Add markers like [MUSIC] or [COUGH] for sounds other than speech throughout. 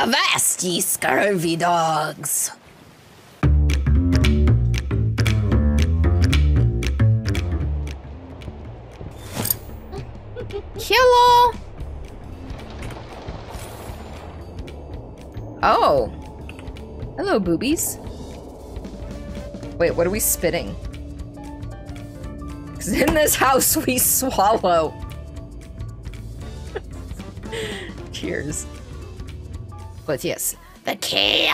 Avast, ye scurvy dogs! Hello! Oh. Hello, boobies. Wait, what are we spitting? Because in this house we swallow. [LAUGHS] Cheers. But yes, the chaos!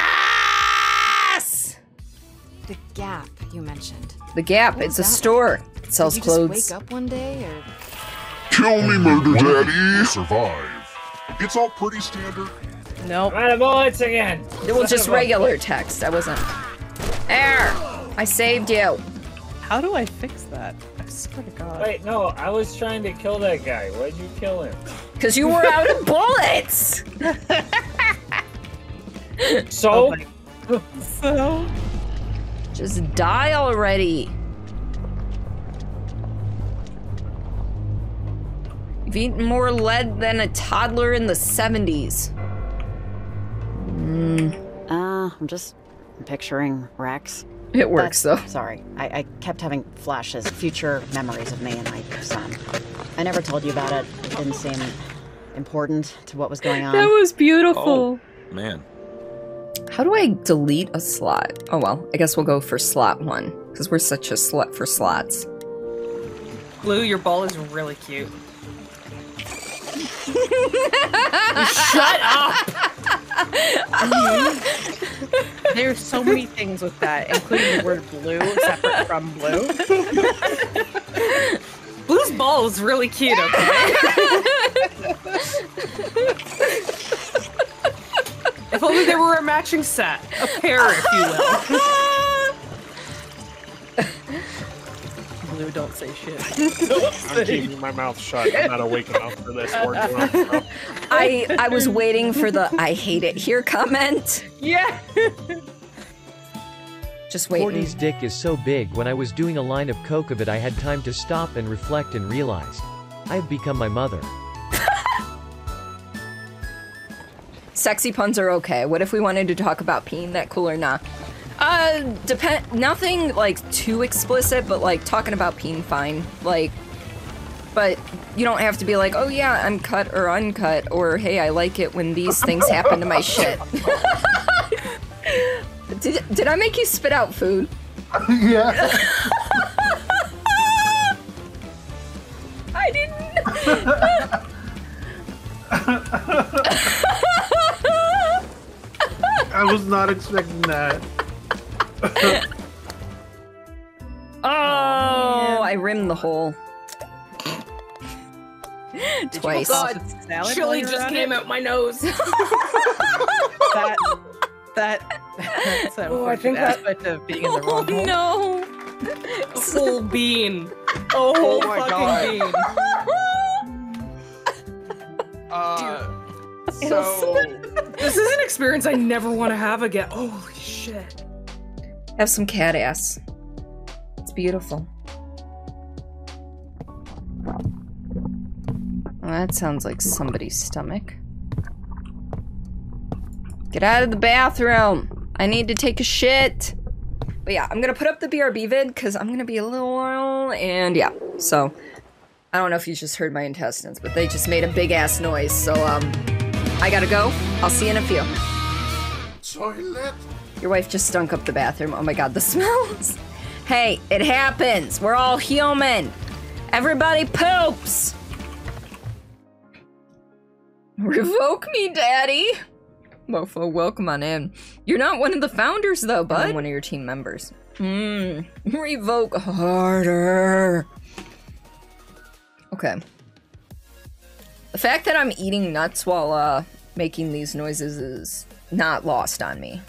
The Gap you mentioned. The Gap, What it's a that store. It sells Did you clothes. just wake up one day, or Kill me, murder One of them daddy. survive. It's all pretty standard. Nope. Out of bullets again. It was just Son of a- regular text. I wasn't. There! I saved you. How do I fix that? I swear to God. Wait, no, I was trying to kill that guy. Why'd you kill him? Because you were out of bullets! [LAUGHS] So, Oh So Just die already. You've eaten more lead than a toddler in the 70s. Uh, I'm just picturing Rex. It works though. Sorry, I, I kept having flashes, future memories of me and my son. I never told you about it. It didn't seem important to what was going on. That was beautiful. Oh, Man. How do I delete a slot? Oh well, I guess we'll go for slot one. Because we're such a slut for slots. Blue, your ball is really cute. shut up. [LAUGHS] There's so many things with that, including the word blue, separate from blue. [LAUGHS] Blue's ball is really cute, okay? [LAUGHS] if only there were a matching set. A pair, if you will. [LAUGHS] Blue, don't say shit. I'm keeping my mouth shut. I'm not awake enough for this. We're doing it. I I was waiting for the I hate it here comment. Yeah. Just waiting. Courtney's dick is so big when I was doing a line of coke of it I had time to stop and reflect and realized. I have become my mother. Sexy puns are okay. What if we wanted to talk about peeing that cool or not? Uh, depend. Nothing like too explicit, but like talking about peeing, fine. Like, but you don't have to be like, oh yeah, I'm cut or uncut, or hey, I like it when these things happen to my [LAUGHS] shit. did did I make you spit out food? yeah. [LAUGHS] I didn't. [LAUGHS] I was not expecting that. [LAUGHS] Oh, I rimmed the hole. Twice. Oh god, chili just came out my nose. [LAUGHS] that that that's an Oh, I think unfortunate that- aspect of being in the wrong [LAUGHS] hole. no. Full bean. Oh, whole my fucking God. bean. Uh, so This is an experience I never want to have again. Holy shit. Have some cat ass. It's beautiful. Well, that sounds like somebody's stomach. Get out of the bathroom. I need to take a shit. But yeah, I'm gonna put up the BRB vid because I'm gonna be a little while, and yeah. So I don't know if you just heard my intestines, but they just made a big ass noise. So um, I gotta go. I'll see you in a few. Toilet. Your wife just stunk up the bathroom. Oh my god, the [LAUGHS] smells. Hey, it happens. We're all human. Everybody poops. Revoke me, daddy. Mofo, welcome on in. You're not one of the founders, though, bud. I'm one of your team members. Hmm. Revoke harder. Okay. The fact that I'm eating nuts while uh making these noises is not lost on me.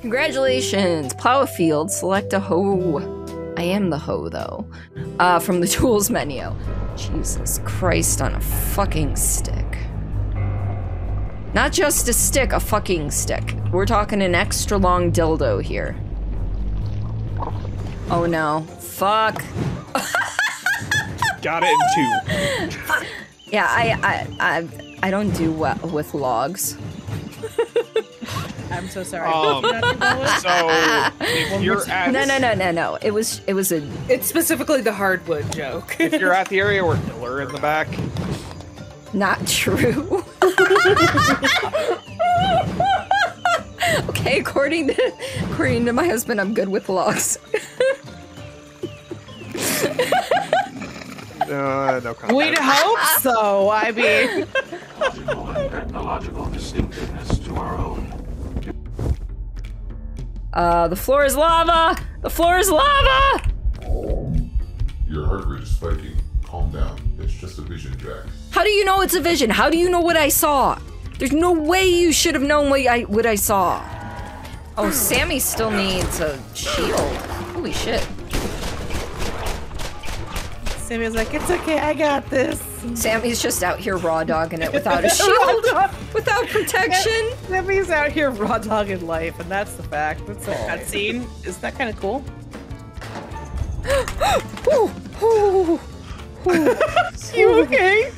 Congratulations! Plow a field, select a hoe. I am the hoe, though. Uh, from the [LAUGHS] tools menu. Jesus Christ on a fucking stick. Not just a stick, a fucking stick. We're talking an extra long dildo here. Oh no. Fuck. got it in two. [LAUGHS] Yeah, I, I, I, I don't do well with logs. I'm so sorry. Um, [LAUGHS] so if you're at No, no, no, no, no. It was it was a It's specifically the hardwood joke. if you're [LAUGHS] at the area where Killer in the back, not true. [LAUGHS] okay, according to according to my husband, I'm good with logs. Uh, no comment. We'd hope so. I mean, Technological distinctiveness to our own. Uh, the floor is lava. The floor is lava. Your heart rate is spiking. Calm down. It's just a vision, Jack. How do you know it's a vision? How do you know what I saw? There's no way you should have known what I what I saw. Oh, Sammy still needs a shield. Holy shit. Sammy's like, it's okay, I got this. Sammy's just out here raw dogging it without a [LAUGHS] shield, without protection. Sammy's out here raw dogging life, and that's the fact. That's a cutscene. Oh. Is that kind of cool? Ooh, ooh, ooh. you okay?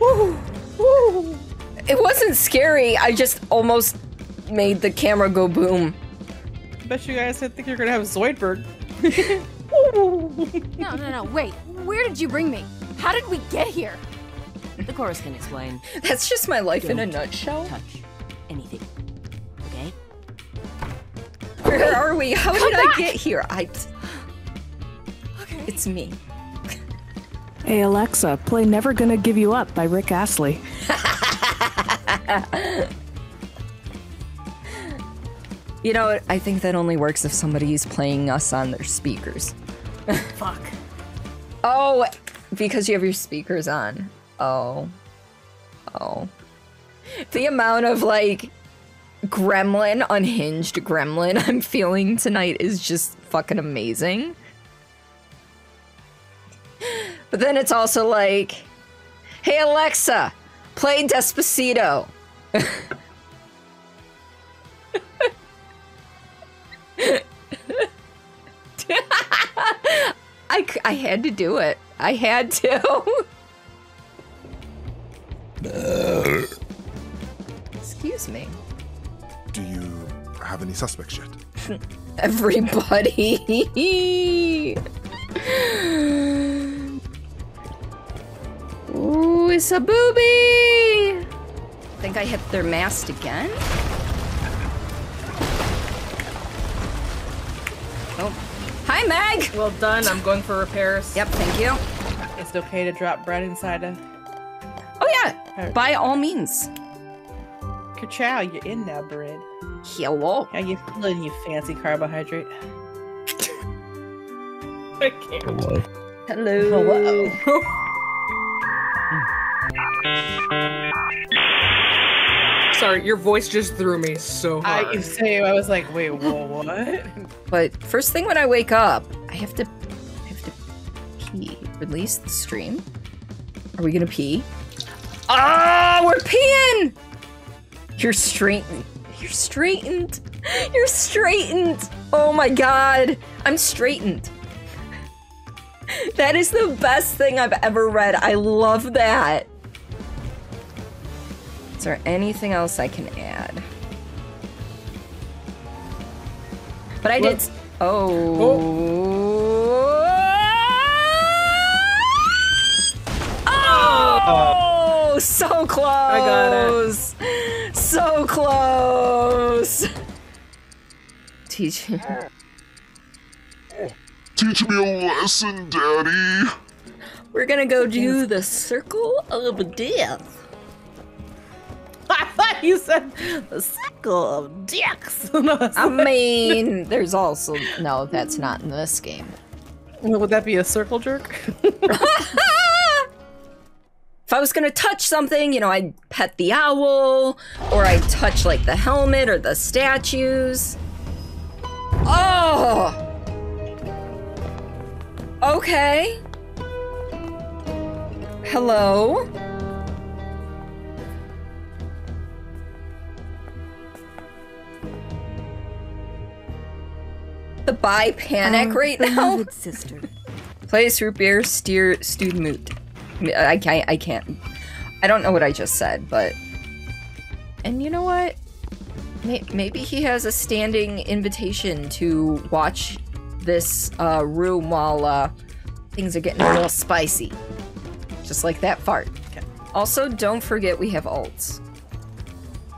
Woo, woo. It wasn't scary. I just almost made the camera go boom. I Bet you guys didn't think you're gonna have Zoidberg. [LAUGHS] No, no, no, wait. Where did you bring me? How did we get here? The chorus can explain. [LAUGHS] That's just my life in a nutshell. Touch anything. Okay? Where are we? How Come did back! I get here? I. It's me. Hey Alexa, play Never Gonna Give You Up by Rick Astley. [LAUGHS] You know, I think that only works if somebody's playing us on their speakers. Fuck. Oh, because you have your speakers on. Oh. Oh. The amount of like gremlin, unhinged gremlin [LAUGHS] I'm feeling tonight is just fucking amazing. But then it's also like, hey Alexa, play Despacito. [LAUGHS] I, I had to do it. I had to. Uh. Excuse me. Do you have any suspects yet? [LAUGHS] Everybody. Ooh, it's a booby. I Think I hit their mast again? Hi, Meg! Well done. I'm going for repairs. Yep, thank you. It's okay to drop bread inside a Oh, yeah. By all means. Ka-chow, you're in now, bread. Hello. How you feeling, you fancy carbohydrate? [LAUGHS] I can't. Hello. Hello. Hello. [LAUGHS] Hmm. Sorry, your voice just threw me so hard. I say I was like, wait, whoa, what? [LAUGHS] But first thing when I wake up, I have to I have to pee. Release the stream. Are we gonna pee? Ah, we're peeing! You're straightened. You're straightened. You're straightened. Oh my god. I'm straightened. That is the best thing I've ever read. I love that. Is there anything else I can add? But I did. s- Oh. Oh! oh so close. I got it. So close. Teach. Teach me a lesson, Daddy. We're gonna go do the circle of death. I you said the circle of dicks. [LAUGHS] I mean, there's also no. That's not in this game. Would that be a circle jerk? [LAUGHS] If I was gonna touch something, you know, I'd pet the owl, or I'd touch like the helmet or the statues. Oh! Okay. Hello? The buy panic right now. sister. [LAUGHS] Place root beer, steer, stewed moot. I can't. I can't. I don't know what I just said, but And you know what? Maybe he has a standing invitation to watch this uh, room while uh, things are getting a little spicy. Just like that fart. Also, don't forget we have alts.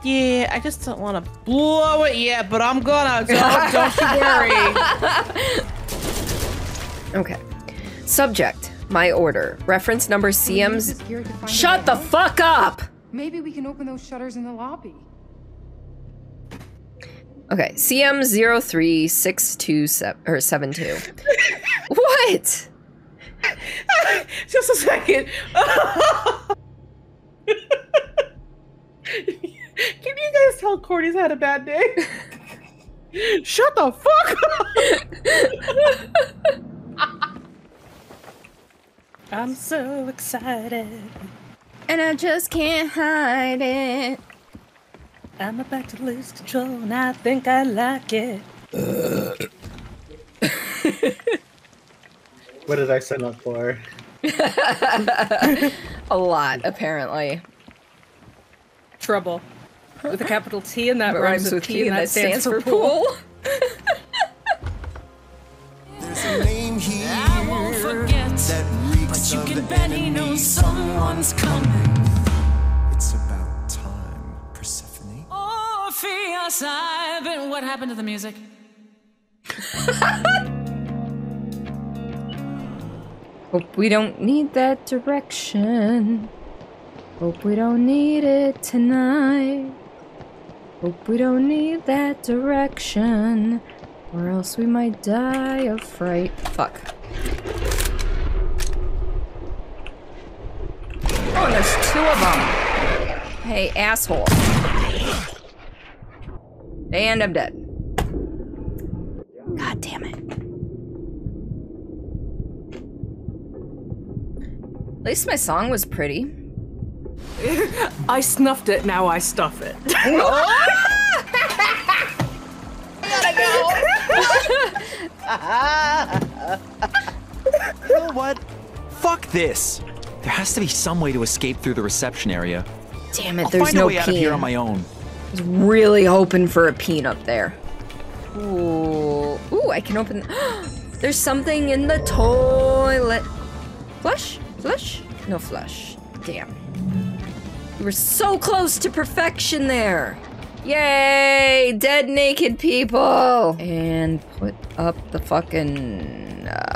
Yeah, I just don't want to blow it yet, but I'm gonna. Don't, don't you worry. [LAUGHS] Okay. Subject, my order. Reference number CM's. Scared to find Shut the how? fuck up! Maybe we can open those shutters in the lobby. Okay, CM 03627 or 72. [LAUGHS] what? Just a second. [LAUGHS] [LAUGHS] Can you guys tell Cordy's had a bad day? [LAUGHS] Shut the fuck up! [LAUGHS] I'm so excited. And I just can't hide it. I'm about to lose control and I think I like it. What did I sign up for? a lot, apparently. Trouble. With a capital T and that But rhymes with P and that stands for pool. [LAUGHS] There's a name here I won't forget that reeks but you can bet he knows someone's coming. It's about time, Persephone. Orpheus, I've been. What happened to the music? [LAUGHS] Hope we don't need that direction. Hope we don't need it tonight. Hope we don't need that direction. Or else we might die of fright. Fuck. Oh, and there's two of them. Hey, asshole. And I'm dead. God damn it. At least my song was pretty. [LAUGHS] I snuffed it, now I stuff it. [LAUGHS] you know what? Fuck this. There has to be some way to escape through the reception area. Damn it, I'll there's find no a way out of here on my own. I was really hoping for a peen up there. Ooh. Ooh, I can open. [GASPS] There's something in the toilet. Flush? Flush? No flush. Damn. We were so close to perfection there. Yay! Dead naked people! And put up the fucking. Uh...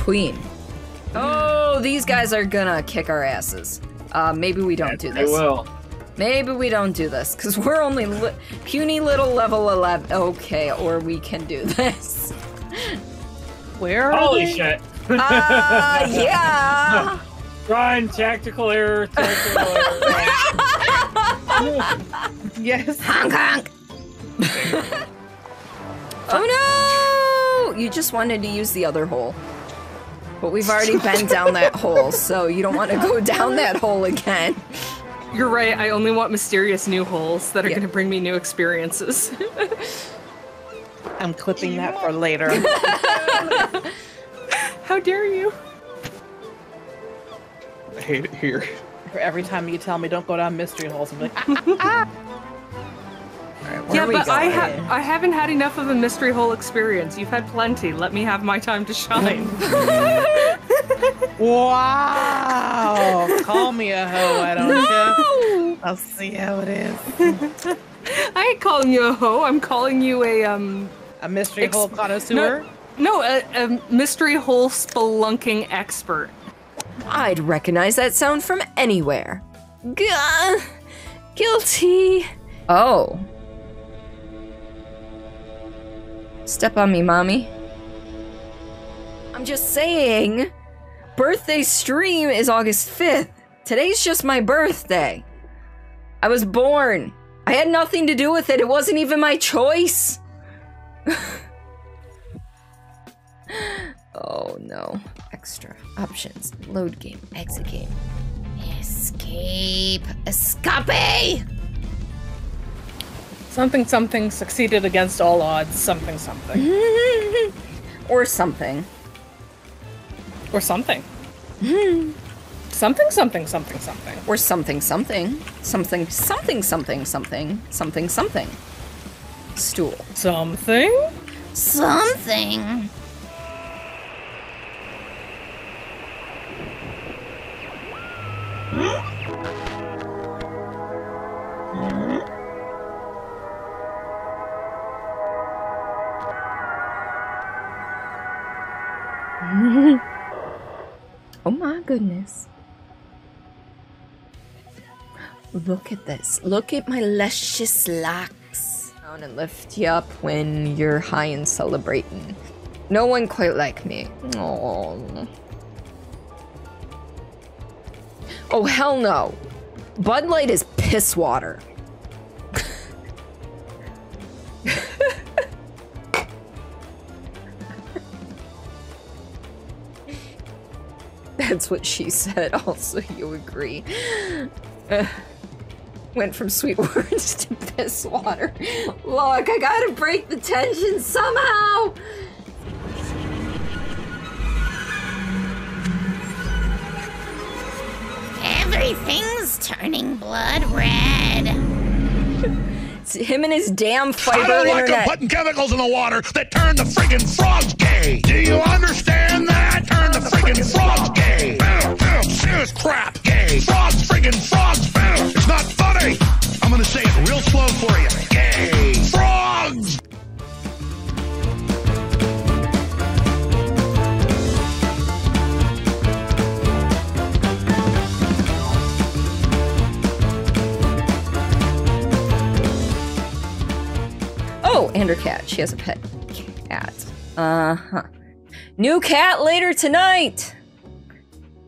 Queen. Oh, these guys are gonna kick our asses. Uh, maybe we don't do They this. will. Maybe we don't do this, because [LAUGHS] we're only li- puny little level 11. Okay, or we can do this. Where Holy shit. [LAUGHS] Uh, yeah. Run, tactical error, tactical error. [LAUGHS] yes. Honk honk. oh no! You just wanted to use the other hole. But we've already been down that hole, so you don't want to go down that hole again. You're right, I only want mysterious new holes that are gonna bring me new experiences. [LAUGHS] I'm clipping that for later. [LAUGHS] How dare you? I hate it here. For every time you tell me don't go down mystery holes, I'm like, ah, [LAUGHS] yeah, but I, ha- I haven't had enough of a mystery hole experience. You've had plenty. Let me have my time to shine. [LAUGHS] wow! Call me a hoe, why don't you? I'll see how it is. [LAUGHS] I ain't calling you a hoe. I'm calling you a um a mystery hole connoisseur. No, no a, a mystery hole spelunking expert. I'd recognize that sound from anywhere. Gah, guilty. Oh. Step on me, mommy. I'm just saying. Birthday stream is August 5th. Today's just my birthday. I was born. I had nothing to do with it. It wasn't even my choice. [LAUGHS] oh no. Extra options. Load game. Exit game. Escape. Escape! Something something succeeded against all odds. Something something. [LAUGHS] or something. Or something. Hmm. something something something something. Or something something. Something something something something something something. Stool. Something? Something. Look at my luscious locks. Down and lift you up when you're high and celebrating. No one quite like me. Oh. Oh hell no. Bud Light is piss water. [LAUGHS] That's what she said. [LAUGHS] Also, you agree. [LAUGHS] Went from sweet [LAUGHS] words to piss water. Look, I gotta break the tension somehow. Everything's turning blood red. [LAUGHS] It's him and his damn fiber I don't like them internet. putting chemicals in the water that turn the friggin' frogs gay. Do you understand that? Turn the friggin' frogs gay. Bow, bow, serious crap gay. Frogs friggin' frogs. Say it real slow for you. Gay. Frogs. Oh, and her cat. She has a pet cat. Uh huh. New cat later tonight.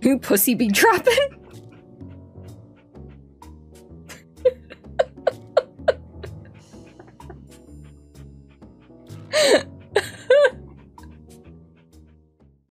New pussy be dropping.